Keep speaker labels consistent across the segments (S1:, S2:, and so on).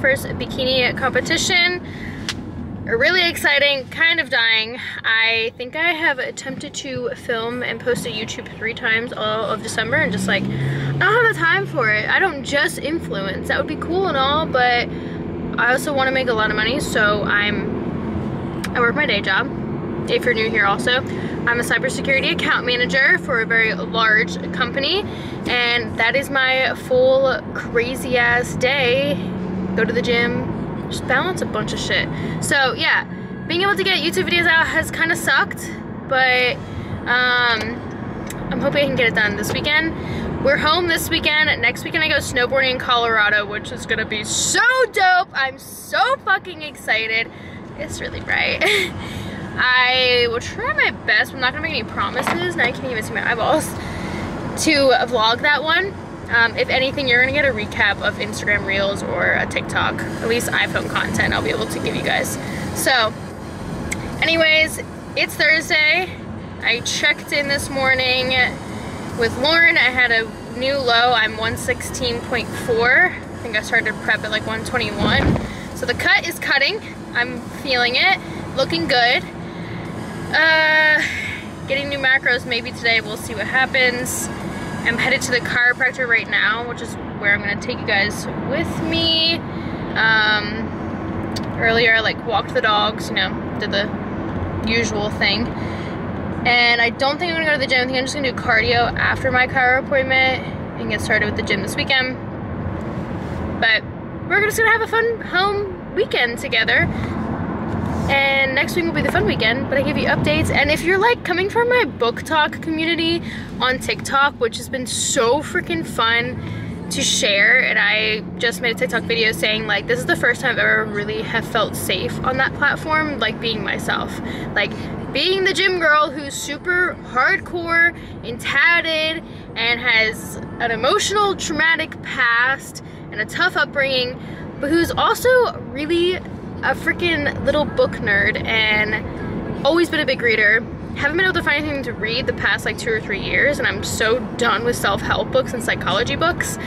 S1: first bikini competition. Really exciting, kind of dying. I think I have attempted to film and post to YouTube three times all of December and just like, I don't have the time for it. I don't just influence. That would be cool and all, but I also want to make a lot of money, so I'm, I work my day job. If you're new here also, I'm a cybersecurity account manager for a very large company, and that is my full crazy ass day. Go to the gym, just balance a bunch of shit. So yeah, being able to get YouTube videos out has kind of sucked, but um, I'm hoping I can get it done this weekend. We're home this weekend. Next weekend I go snowboarding in Colorado, which is gonna be so dope. I'm so fucking excited. It's really bright. I will try my best. I'm not gonna make any promises. Now I can't even see my eyeballs. To vlog that one. Um, if anything, you're gonna get a recap of Instagram Reels or a TikTok, at least iPhone content I'll be able to give you guys. So, anyways, it's Thursday. I checked in this morning with Lauren. I had a new low, I'm 116.4. I think I started to prep at like 121. So the cut is cutting. I'm feeling it, looking good. Uh, getting new macros maybe today, we'll see what happens. I'm headed to the chiropractor right now, which is where I'm gonna take you guys with me. Um, earlier I like walked the dogs, you know, did the usual thing. And I don't think I'm gonna go to the gym. I think I'm just gonna do cardio after my chiro appointment and get started with the gym this weekend. But we're just gonna have a fun home weekend together and next week will be the fun weekend but I give you updates. And if you're like coming from my book talk community on TikTok which has been so freaking fun to share and I just made a TikTok video saying like this is the first time I've ever really have felt safe on that platform like being myself. Like being the gym girl who's super hardcore and tatted and has an emotional traumatic past and a tough upbringing but who's also really a freaking little book nerd and always been a big reader. Haven't been able to find anything to read the past like two or three years and I'm so done with self-help books and psychology books.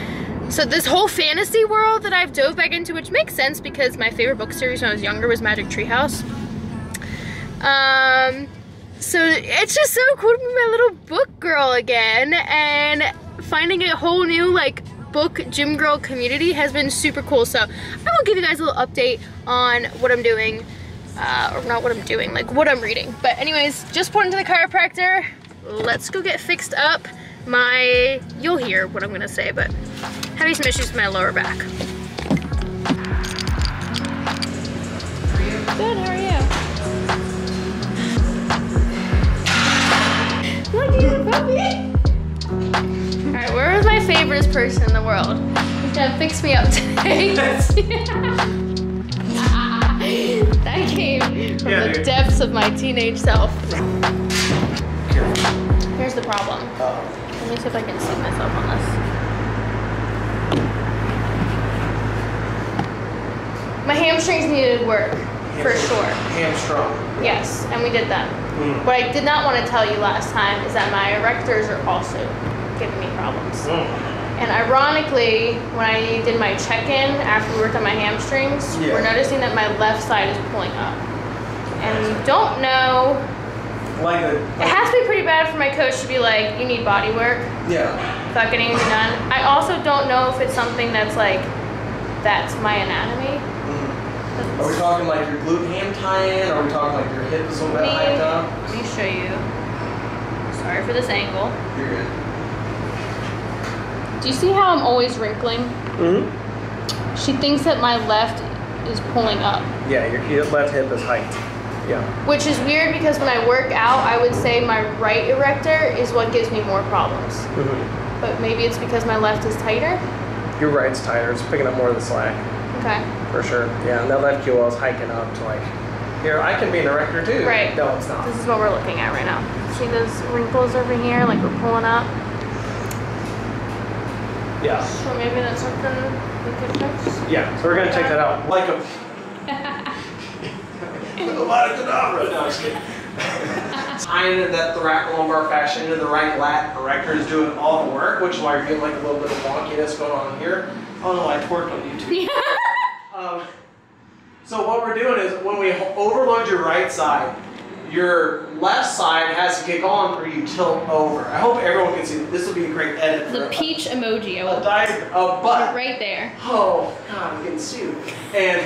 S1: So this whole fantasy world that I've dove back into, which makes sense because my favorite book series when I was younger was Magic Treehouse. Um, so it's just so cool to be my little book girl again and finding a whole new like book gym girl community has been super cool. So I will give you guys a little update on what I'm doing, uh, or not what I'm doing, like what I'm reading. But anyways, just pointing into the chiropractor. Let's go get fixed up. My, you'll hear what I'm gonna say, but having some issues with my lower back. Good, how are you? Look at the puppy! Favorite person in the world? Gonna fix me up today? that came from yeah, the dude. depths of my teenage self. Here's the problem. Let me see if I can see myself on this. My hamstrings needed work, for sure.
S2: Hamstrung.
S1: Yes, and we did that. Mm. What I did not want to tell you last time is that my erectors are also giving me problems. Mm. And ironically, when I did my check-in after we worked on my hamstrings, yeah. we're noticing that my left side is pulling up. And we don't know.
S2: Like, a,
S1: like it has to be pretty bad for my coach to be like, you need body work.
S2: Yeah.
S1: Without getting anything done. I also don't know if it's something that's like, that's my anatomy.
S2: Mm. Are we talking like your glute ham tie-in? Are we talking like your hip is a little bit hiked up?
S1: Let me show you. Sorry for this angle.
S2: You're good.
S1: Do you see how I'm always wrinkling?
S2: Mm-hmm.
S1: She thinks that my left is pulling up.
S2: Yeah, your left hip is hiked. Yeah.
S1: Which is weird because when I work out, I would say my right erector is what gives me more problems. Mm-hmm. But maybe it's because my left is tighter?
S2: Your right's tighter. It's picking up more of the slack.
S1: Okay.
S2: For sure. Yeah, and that left QL is hiking up to like, here, I can be an erector too.
S1: Right.
S2: No, it's not.
S1: This is what we're looking at right now. See those wrinkles over here, like we're pulling up?
S2: Yeah.
S1: So maybe that's something we could fix?
S2: Yeah, so we're gonna check that out. Like a... a lot of Cadabra. No,
S1: fast.
S2: Tying that thoracolumbar fascia into the right lat erector is doing all the work, which is why you're getting like a little bit of wonkiness going on here. Oh no, I twerked on YouTube. um, so what we're doing is when we overload your right side, your left side has to kick on or you tilt over. I hope everyone can see. This will be a great edit.
S1: the
S2: for
S1: peach emoji. I
S2: A,
S1: will
S2: a diagram, a butt.
S1: right there.
S2: Oh God, I'm getting sued. And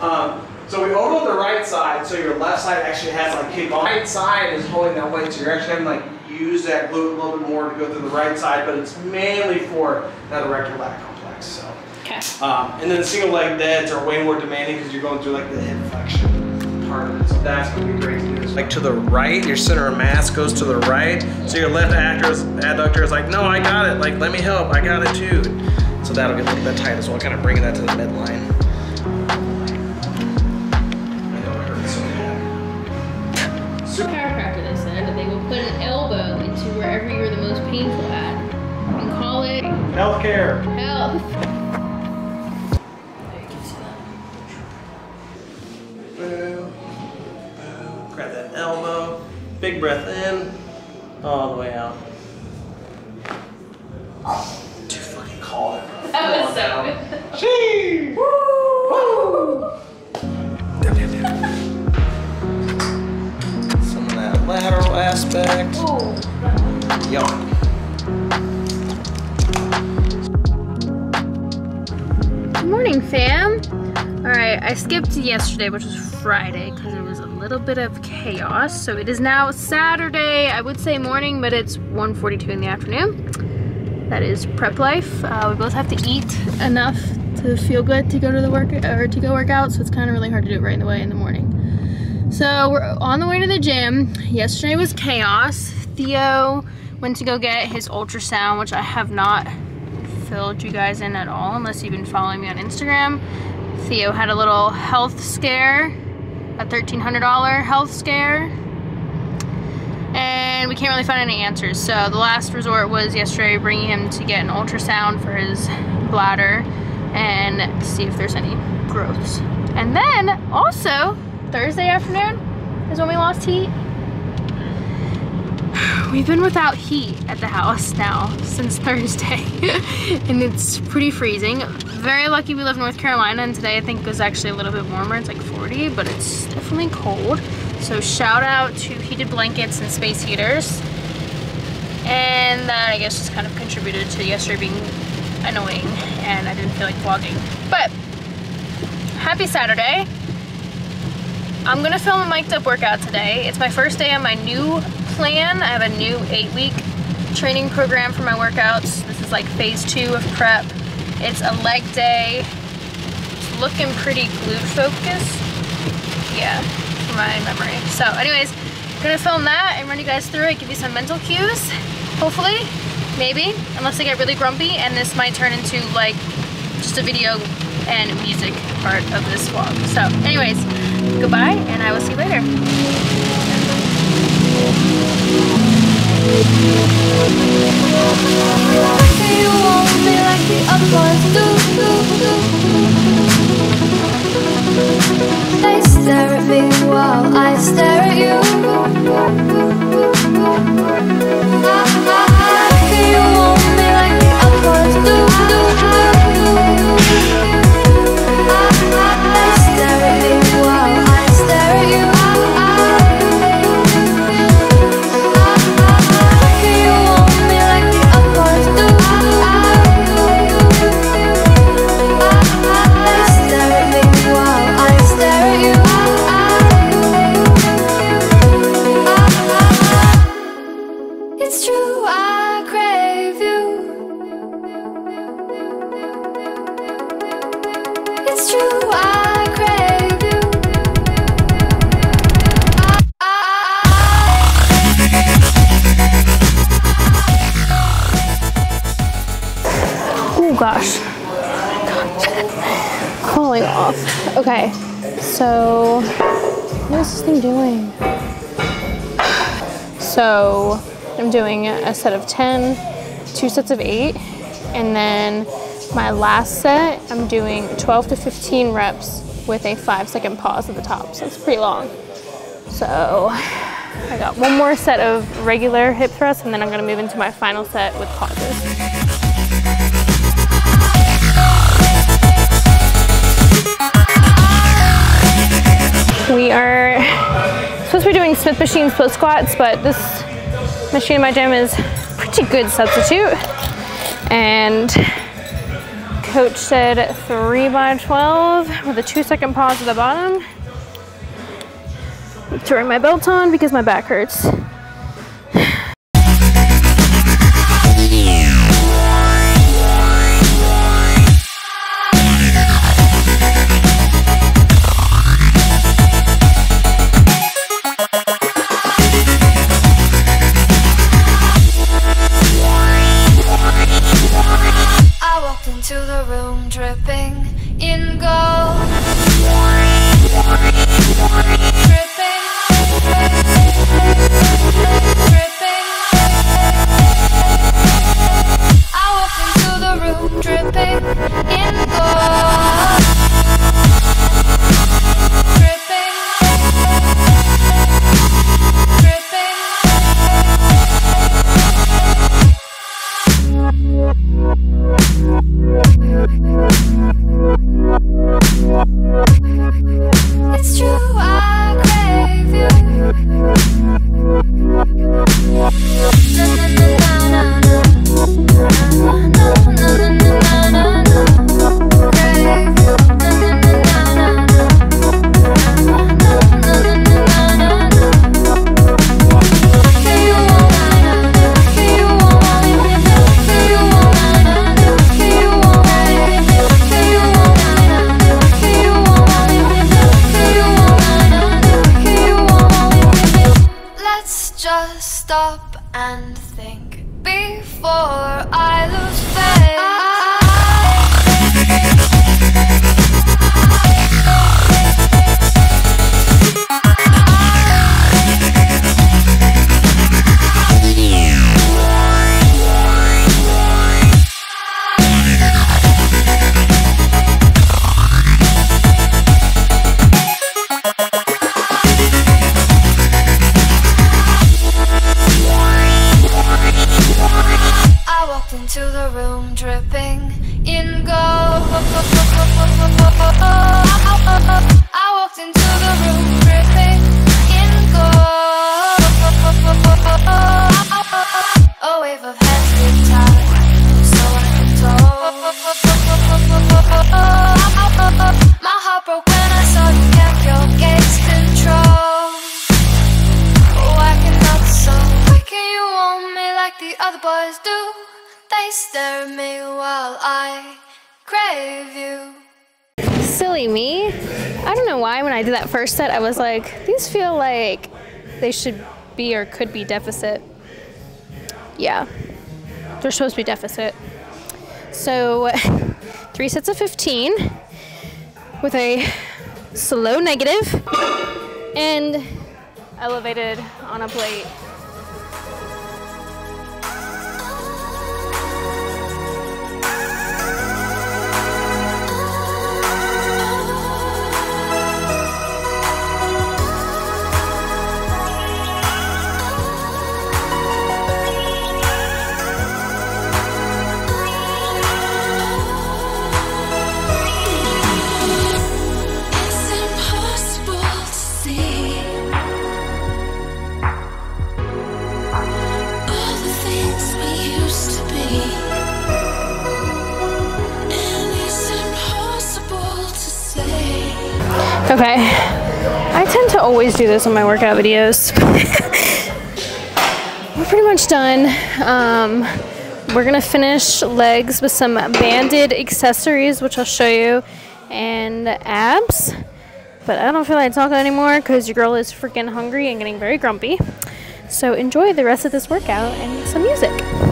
S2: um, so we overload the right side, so your left side actually has like kick on. Right side is holding that weight, so you're actually having like use that glute a little bit more to go through the right side, but it's mainly for that erector lat complex. So.
S1: Okay.
S2: Um, and then single leg deads are way more demanding because you're going through like the hip flexion part of it. So that's going to be great to do. Like to the right, your center of mass goes to the right. So your left actors, adductor is like, no, I got it. Like, let me help. I got it too. So that'll get a little bit tight as well, kind of bringing that to the midline. I know it hurts so. Super.
S1: Chiropractor, they said, that they will put an elbow into wherever you're the most painful at and call it
S2: Healthcare. Breath in. All the way out. Too fucking cold.
S1: That was so good.
S2: Gee! Woo! Some of that lateral aspect. Yup.
S1: Good morning, fam. All right, I skipped yesterday, which was Friday, because it was a little bit of chaos. So it is now Saturday. I would say morning, but it's 1:42 in the afternoon. That is prep life. Uh, we both have to eat enough to feel good to go to the work or to go work out. So it's kind of really hard to do it right away in the morning. So we're on the way to the gym. Yesterday was chaos. Theo went to go get his ultrasound, which I have not filled you guys in at all unless you've been following me on Instagram. Theo had a little health scare, a $1,300 health scare, and we can't really find any answers. So the last resort was yesterday bringing him to get an ultrasound for his bladder and see if there's any growths. And then also Thursday afternoon is when we lost heat. We've been without heat at the house now since Thursday, and it's pretty freezing. Very lucky we live in North Carolina, and today I think was actually a little bit warmer. It's like 40, but it's definitely cold. So shout out to heated blankets and space heaters. And that I guess just kind of contributed to yesterday being annoying, and I didn't feel like vlogging. But happy Saturday. I'm gonna film a mic'd up workout today. It's my first day on my new plan. I have a new eight week training program for my workouts. This is like phase two of prep. It's a leg day. It's looking pretty glute focused. Yeah, my memory. So anyways, gonna film that and run you guys through it, give you some mental cues. Hopefully, maybe, unless I get really grumpy and this might turn into like just a video and music part of this vlog. So anyways, goodbye and I will see you later.
S3: You want me like the other ones do. They stare at
S1: set of 10, two sets of eight, and then my last set, I'm doing 12 to 15 reps with a five second pause at the top. So it's pretty long. So
S3: I got one more set of regular hip thrusts and then I'm gonna move into my final set with pauses. We are supposed to be doing Smith machine split squats, but this machine in my gym is pretty good substitute. And coach said three by 12 with a two second pause at the bottom. Throwing my belt on because my back hurts. That first set, I was like, these feel like they should be or could be deficit. Yeah, they're supposed to be deficit. So, three sets of 15 with a slow negative and elevated on a plate. Okay. I tend to always do this on my workout videos. we're pretty much done. Um, we're gonna finish legs with some banded accessories, which I'll show you, and abs. But I don't feel like talking anymore because your girl is freaking hungry and getting very grumpy. So enjoy the rest of this workout and some music.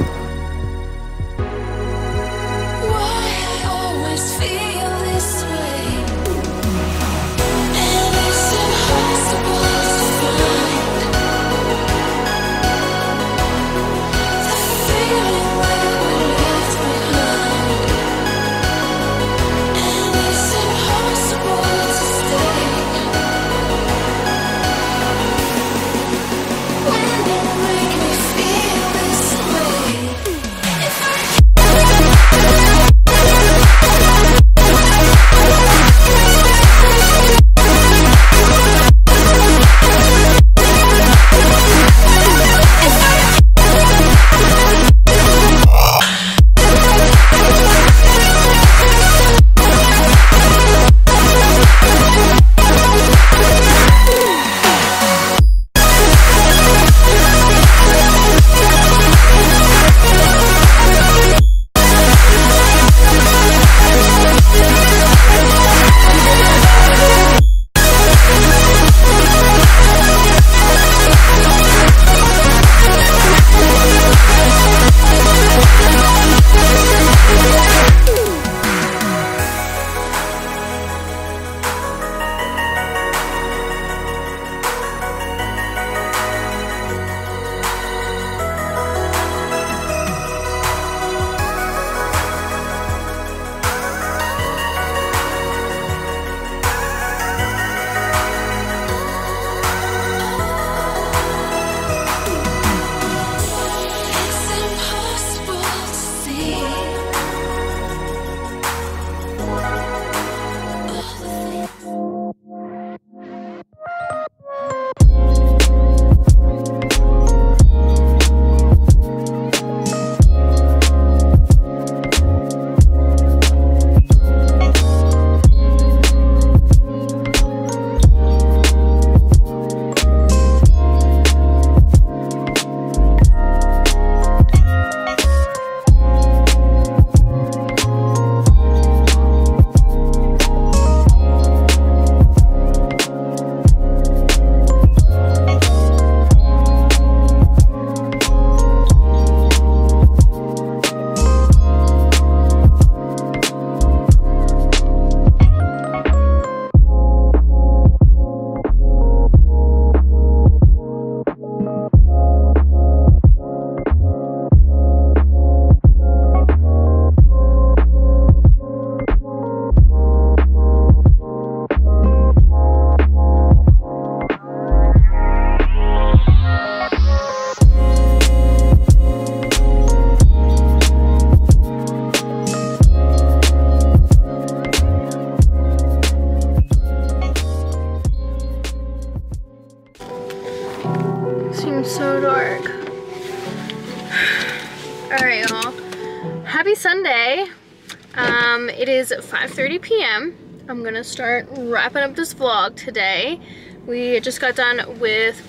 S1: Start wrapping up this vlog today. We just got done with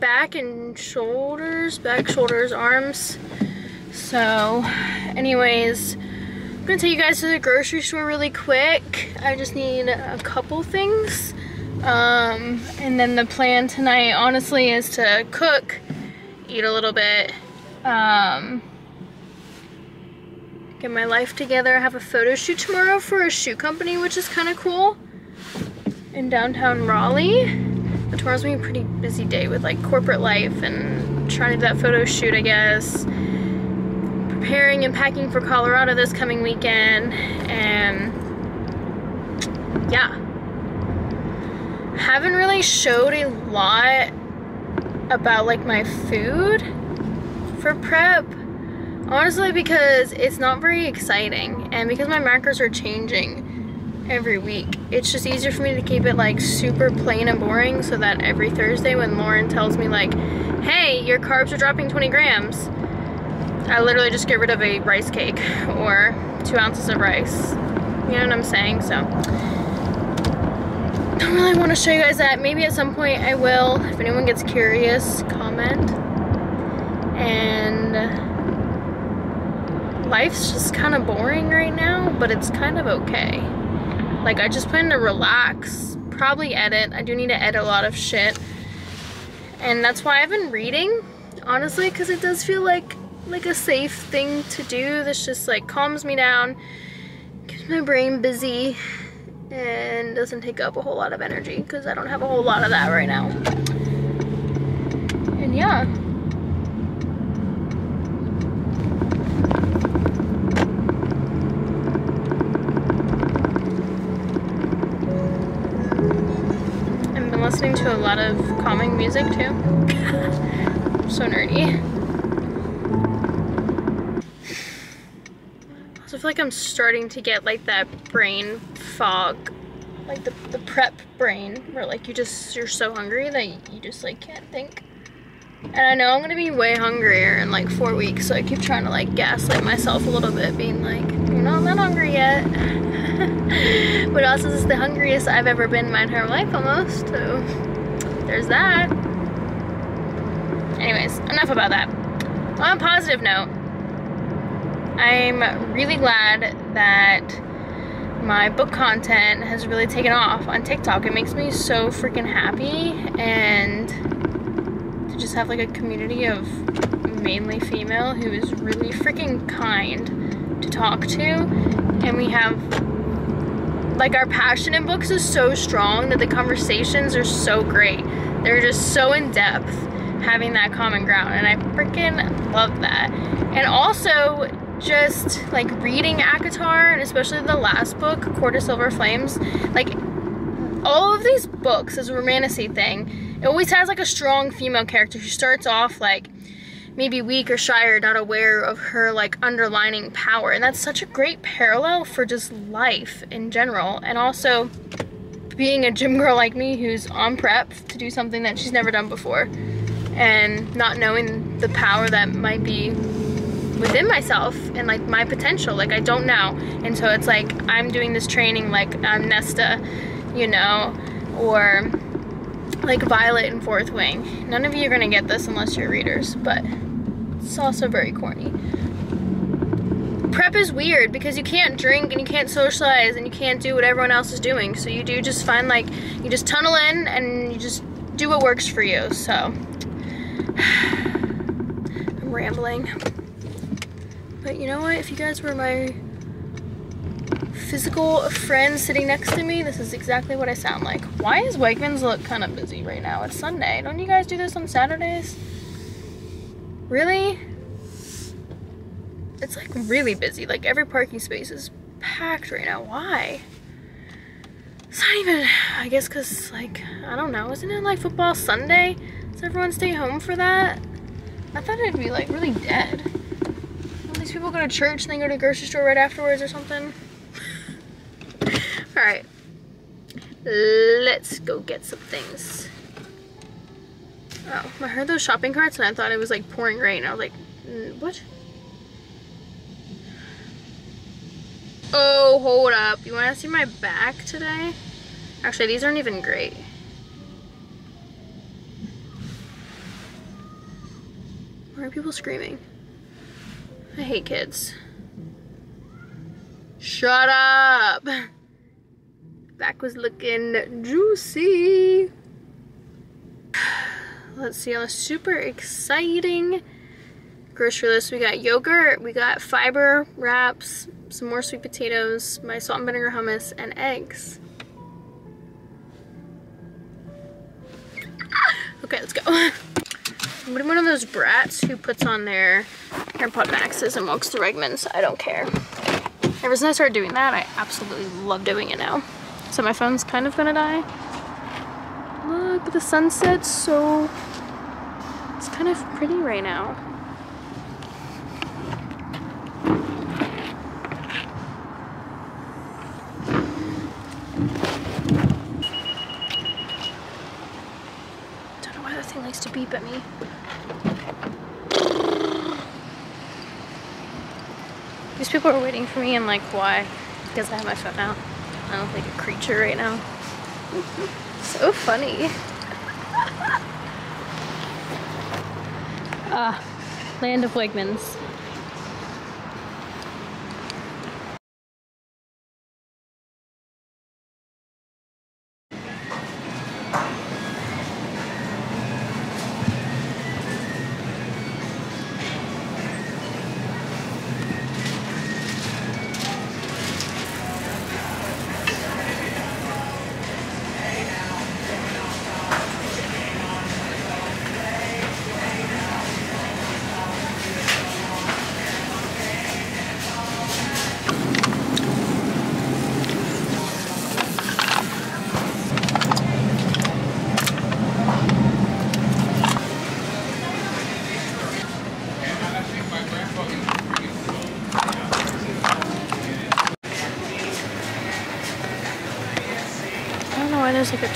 S1: back and shoulders, back, shoulders, arms. So, anyways, I'm gonna take you guys to the grocery store really quick. I just need a couple things. Um, and then the plan tonight, honestly, is to cook, eat a little bit, um, get my life together. I have a photo shoot tomorrow for a shoe company, which is kind of cool in downtown Raleigh. But tomorrow's gonna be a pretty busy day with like corporate life and trying to do that photo shoot, I guess. Preparing and packing for Colorado this coming weekend. And yeah. Haven't really showed a lot about like my food for prep Honestly, because it's not very exciting and because my macros are changing every week, it's just easier for me to keep it like super plain and boring so that every Thursday when Lauren tells me like, hey, your carbs are dropping 20 grams, I literally just get rid of a rice cake or two ounces of rice. You know what I'm saying? So, don't really want to show you guys that. Maybe at some point I will. If anyone gets curious, comment. And life's just kind of boring right now, but it's kind of okay. Like, I just plan to relax, probably edit. I do need to edit a lot of shit. And that's why I've been reading, honestly, because it does feel like like a safe thing to do. This just like calms me down, keeps my brain busy, and doesn't take up a whole lot of energy because I don't have a whole lot of that right now. And yeah. To a lot of calming music too. so nerdy. I also feel like I'm starting to get like that brain fog, like the, the prep brain, where like you just, you're so hungry that you just like can't think. And I know I'm gonna be way hungrier in like four weeks, so I keep trying to like gaslight myself a little bit, being like, you're not that hungry yet. but also this is the hungriest I've ever been in my entire life almost, so there's that. Anyways, enough about that. On a positive note, I'm really glad that my book content has really taken off on TikTok. It makes me so freaking happy and to just have like a community of mainly female who is really freaking kind to talk to and we have like our passion in books is so strong that the conversations are so great. They're just so in depth having that common ground and I freaking love that. And also just like reading ACOTAR and especially the last book, Court of Silver Flames, like all of these books a romantasy thing, it always has like a strong female character who starts off like maybe weak or shy or not aware of her like underlining power. And that's such a great parallel for just life in general. And also being a gym girl like me who's on prep to do something that she's never done before and not knowing the power that might be within myself and like my potential like I don't know. And so it's like I'm doing this training like I'm Nesta you know or like Violet and Fourth Wing. None of you are gonna get this unless you're readers but it's also very corny. Prep is weird because you can't drink and you can't socialize and you can't do what everyone else is doing. So you do just find like, you just tunnel in and you just do what works for you. So, I'm rambling. But you know what? If you guys were my physical friend sitting next to me, this is exactly what I sound like. Why is Wegmans look kind of busy right now? It's Sunday. Don't you guys do this on Saturdays? Really? It's like really busy. Like every parking space is packed right now. Why? It's not even, I guess because like, I don't know. Isn't it like football Sunday? Does everyone stay home for that? I thought it'd be like really dead. All these people go to church and then go to the grocery store right afterwards or something. All right, let's go get some things. Oh, I heard those shopping carts and I thought it was like pouring rain. I was like, mm, what? Oh, hold up. You want to see my back today? Actually, these aren't even great. Why are people screaming? I hate kids. Shut up! Back was looking juicy. Let's see a super exciting grocery list. We got yogurt, we got fiber wraps, some more sweet potatoes, my salt and vinegar hummus, and eggs. Okay, let's go. I'm one of those brats who puts on their AirPod Maxes and walks through Wegmans. I don't care. Ever since I started doing that, I absolutely love doing it now. So my phone's kind of gonna die. Look, the sunset's so... It's kind of pretty right now. Don't know why that thing likes to beep at me. These people are waiting for me and like, why? Because I have my phone out. I look like a creature right now. so funny. Ah, land of Wegmans.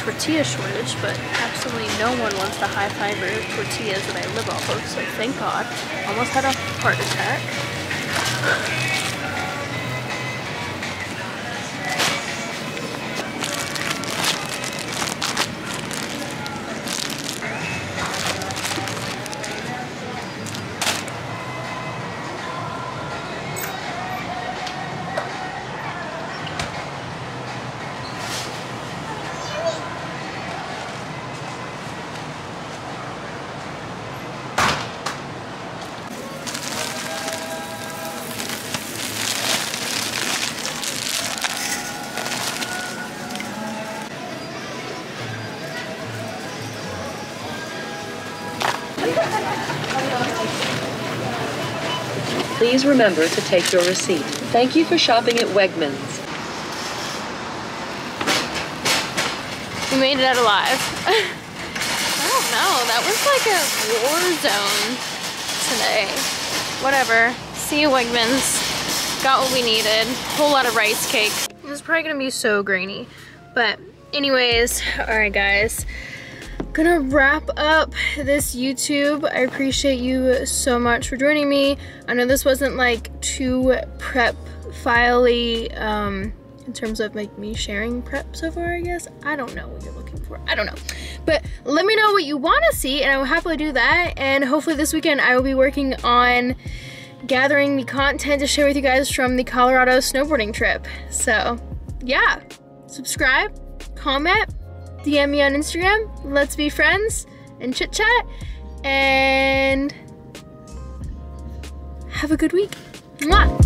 S1: Tortilla shortage, but absolutely no one wants the high fiber tortillas that I live off of, so thank God. Almost had a heart attack.
S4: Please remember to take your receipt. Thank you for shopping at Wegmans.
S1: We made it out alive. I don't know, that was like a war zone today. Whatever. See you, Wegmans. Got what we needed. Whole lot of rice cake. It's probably gonna be so grainy. But anyways, alright guys. Gonna wrap up this YouTube. I appreciate you so much for joining me. I know this wasn't like too prep filey um, in terms of like me sharing prep so far, I guess. I don't know what you're looking for. I don't know. But let me know what you want to see and I will happily do that. And hopefully this weekend I will be working on gathering the content to share with you guys from the Colorado snowboarding trip. So yeah, subscribe, comment, DM me on Instagram. Let's be friends and chit chat. And have a good week. Mwah!